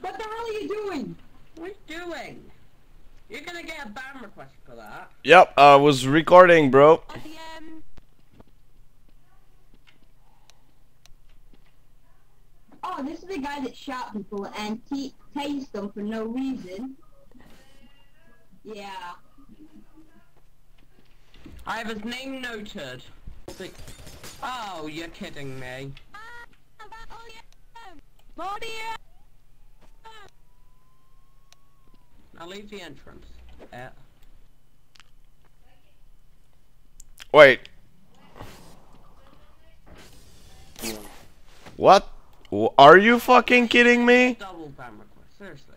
What the hell are you doing? What are you doing? You're gonna get a ban request for that. Yep, I was recording, bro. IDM. Oh, this is the guy that shot people and t- tased them for no reason. Yeah. I have his name noted. Oh, you're kidding me. Ah, IDM. I'll leave the entrance. Yeah. Wait. What? Are you fucking kidding me? Double ban request. Seriously.